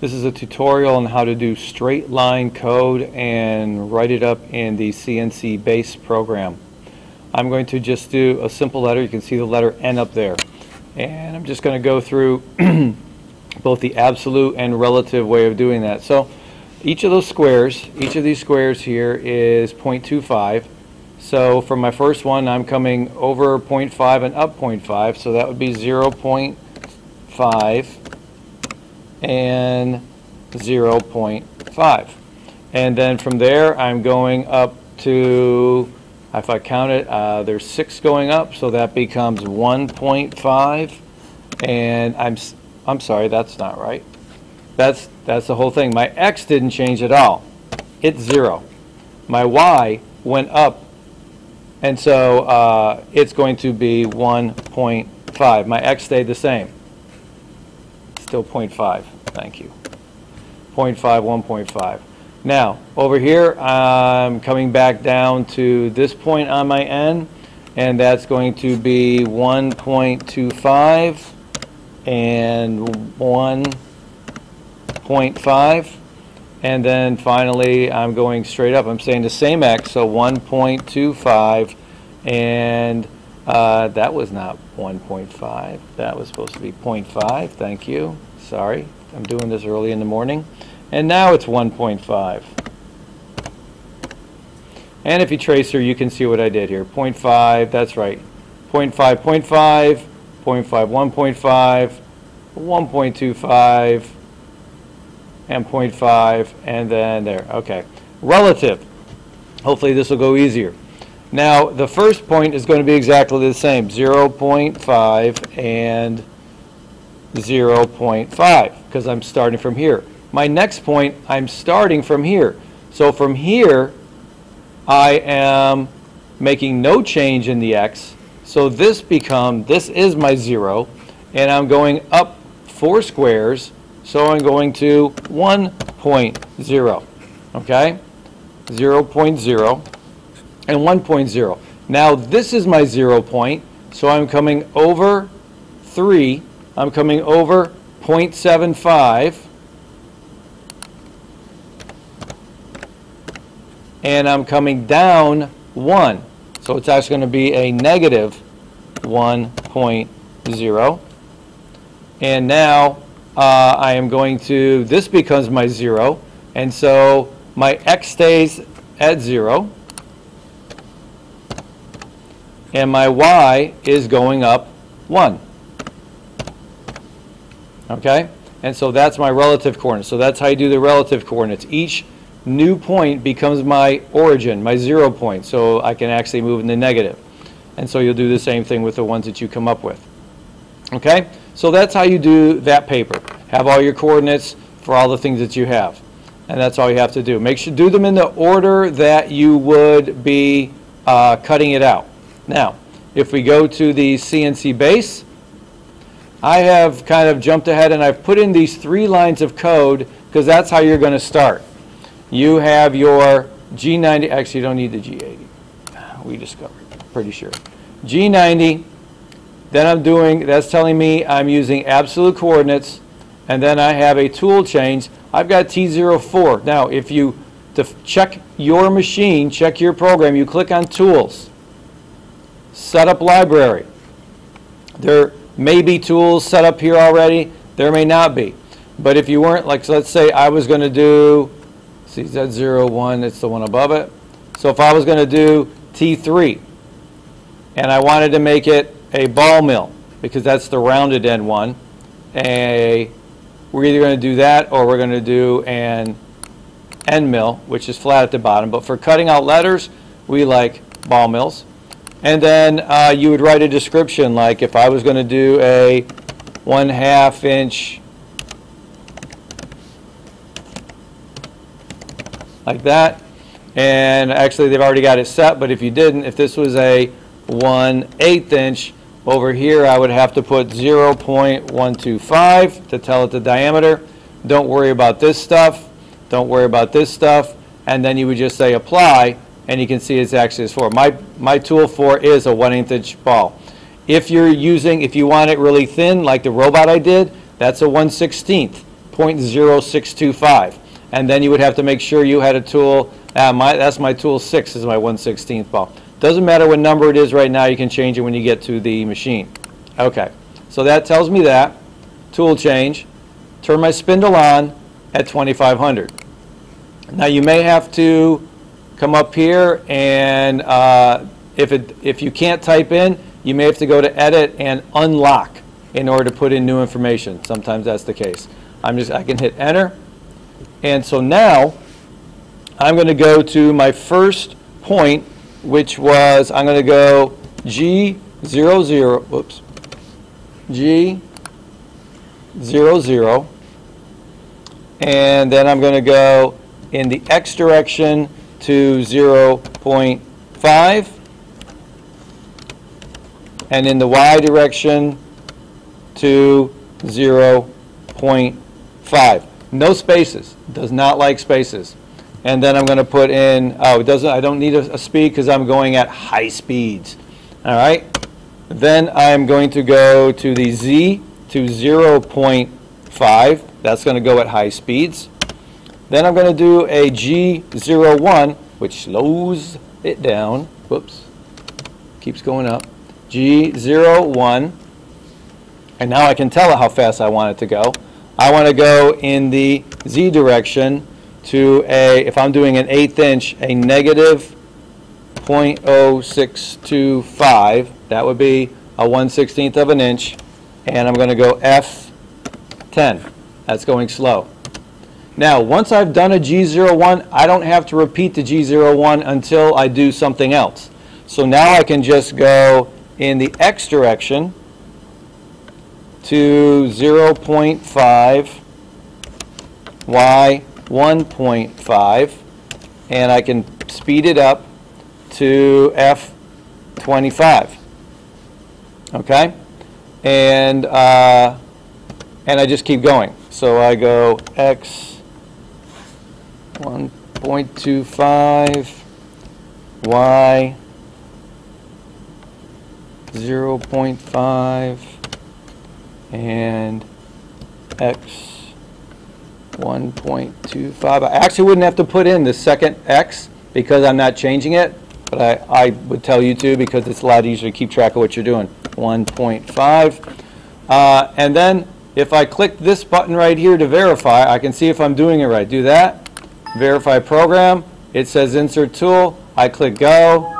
This is a tutorial on how to do straight line code and write it up in the CNC base program. I'm going to just do a simple letter. You can see the letter N up there. And I'm just going to go through both the absolute and relative way of doing that. So each of those squares, each of these squares here is 0.25. So for my first one, I'm coming over 0.5 and up 0.5. So that would be 0.5 and 0.5. And then from there, I'm going up to, if I count it, uh, there's six going up, so that becomes 1.5. And I'm, I'm sorry, that's not right. That's, that's the whole thing. My x didn't change at all. It's zero. My y went up, and so uh, it's going to be 1.5. My x stayed the same. Still 0.5. Thank you. 0.5, 1.5. Now, over here, I'm coming back down to this point on my n, and that's going to be 1.25 and 1.5. And then finally, I'm going straight up. I'm saying the same x, so 1.25, and uh, that was not 1.5. That was supposed to be 0.5. Thank you. Sorry. I'm doing this early in the morning. And now it's 1.5. And if you trace her, you can see what I did here. 0.5, that's right. 0.5, 0.5, 0.5, 1.5, 1.25, and 0.5, and then there. Okay. Relative. Hopefully this will go easier. Now, the first point is going to be exactly the same, 0.5 and 0.5 because I'm starting from here. My next point, I'm starting from here. So from here, I am making no change in the x. So this become, this is my 0, and I'm going up 4 squares, so I'm going to 1.0, okay? 0 0.0 and 1.0. Now this is my 0 point, so I'm coming over 3 I'm coming over 0.75 and I'm coming down 1. So it's actually going to be a negative 1.0. And now uh, I am going to, this becomes my 0. And so my x stays at 0. And my y is going up 1. Okay? And so that's my relative coordinates. So that's how you do the relative coordinates. Each new point becomes my origin, my zero point, so I can actually move in the negative. And so you'll do the same thing with the ones that you come up with. Okay? So that's how you do that paper. Have all your coordinates for all the things that you have. And that's all you have to do. Make sure do them in the order that you would be uh, cutting it out. Now, if we go to the CNC base, I have kind of jumped ahead and I've put in these three lines of code because that's how you're going to start. You have your G90, actually you don't need the G80, we discovered, pretty sure. G90, then I'm doing, that's telling me I'm using absolute coordinates, and then I have a tool change. I've got T04. Now, if you, to check your machine, check your program, you click on Tools, Set up Library. There, may be tools set up here already. There may not be. But if you weren't, like, so let's say I was going to do, see, Z01, it's the one above it. So if I was going to do T3, and I wanted to make it a ball mill, because that's the rounded end one, a, we're either going to do that or we're going to do an end mill, which is flat at the bottom. But for cutting out letters, we like ball mills. And then uh, you would write a description like if I was going to do a one half inch like that. And actually they've already got it set, but if you didn't, if this was a 1 8 inch, over here I would have to put 0.125 to tell it the diameter. Don't worry about this stuff. Don't worry about this stuff. And then you would just say apply and you can see it's actually for. My, my tool four is a 1 8 inch ball. If you're using, if you want it really thin, like the robot I did, that's a 1 16th. .0625. And then you would have to make sure you had a tool, uh, my, that's my tool six is my 1/16th ball. Doesn't matter what number it is right now, you can change it when you get to the machine. Okay, so that tells me that. Tool change, turn my spindle on at 2500. Now you may have to come up here and uh, if, it, if you can't type in, you may have to go to edit and unlock in order to put in new information. Sometimes that's the case. I'm just, I can hit enter. And so now I'm going to go to my first point, which was, I'm going to go G00, whoops, G00, and then I'm going to go in the X direction to 0.5, and in the Y direction to 0.5. No spaces, does not like spaces. And then I'm going to put in, oh, it doesn't, I don't need a, a speed because I'm going at high speeds. All right. Then I'm going to go to the Z to 0.5. That's going to go at high speeds. Then I'm going to do a G01, which slows it down. Whoops. Keeps going up. G01. And now I can tell it how fast I want it to go. I want to go in the Z direction to a, if I'm doing an eighth inch, a negative 0.0625. That would be a 1 16th of an inch. And I'm going to go F10. That's going slow. Now, once I've done a G01, I don't have to repeat the G01 until I do something else. So now I can just go in the X direction to 0.5, Y 1.5, and I can speed it up to F25. Okay? And, uh, and I just keep going. So I go X 1.25, Y 0.5, and X 1.25. I actually wouldn't have to put in the second X because I'm not changing it, but I, I would tell you to because it's a lot easier to keep track of what you're doing. 1.5. Uh, and then if I click this button right here to verify, I can see if I'm doing it right. Do that. Verify program. It says insert tool. I click go.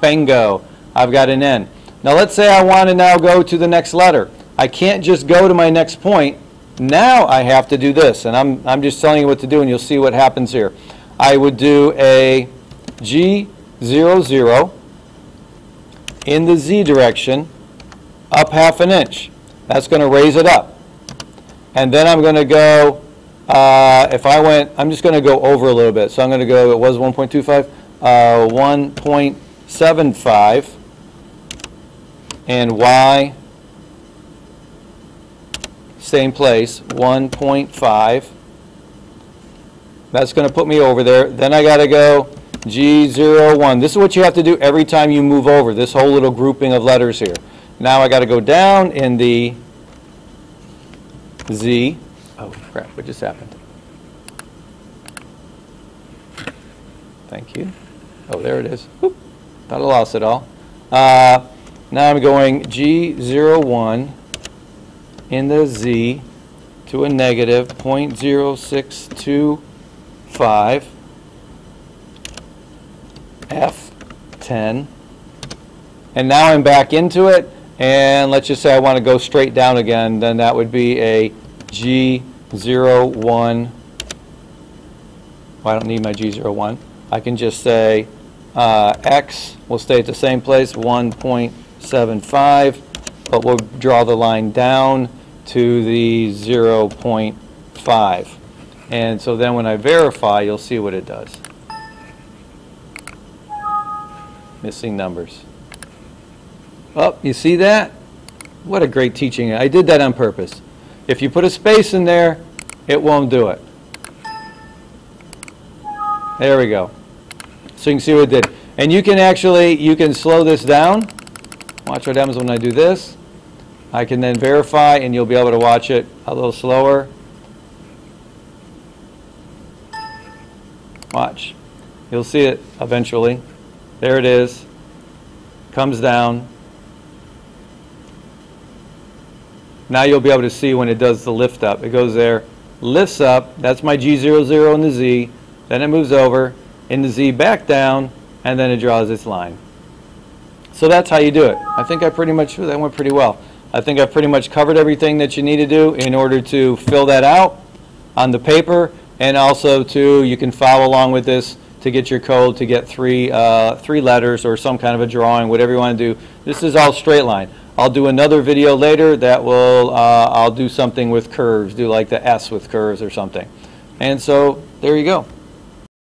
Bingo. I've got an N. Now let's say I want to now go to the next letter. I can't just go to my next point. Now I have to do this, and I'm, I'm just telling you what to do, and you'll see what happens here. I would do a G00 in the Z direction, up half an inch. That's going to raise it up. And then I'm going to go, uh, if I went, I'm just going to go over a little bit. So I'm going to go, it was 1.25, uh, 1.75, and Y same place, 1.5. That's going to put me over there. Then I got to go G01. This is what you have to do every time you move over, this whole little grouping of letters here. Now I got to go down in the Z. Oh, crap, what just happened? Thank you. Oh, there it is. Thought I lost it all. Uh, now I'm going G01 in the z to a negative 0.0625 f10 and now I'm back into it and let's just say I want to go straight down again then that would be a G01 well, I don't need my G01 I can just say uh, X will stay at the same place 1.75 but we'll draw the line down to the 0.5. And so then when I verify, you'll see what it does. Missing numbers. Oh, you see that? What a great teaching. I did that on purpose. If you put a space in there, it won't do it. There we go. So you can see what it did. And you can actually, you can slow this down. Watch what happens when I do this. I can then verify and you'll be able to watch it a little slower. Watch. You'll see it eventually. There it is. Comes down. Now you'll be able to see when it does the lift up. It goes there, lifts up, that's my G00 in the Z, then it moves over, in the Z back down, and then it draws its line. So that's how you do it. I think I pretty much, that went pretty well. I think I've pretty much covered everything that you need to do in order to fill that out on the paper, and also to, you can follow along with this to get your code to get three, uh, three letters or some kind of a drawing, whatever you want to do. This is all straight line. I'll do another video later that will, uh, I'll do something with curves, do like the S with curves or something. And so, there you go.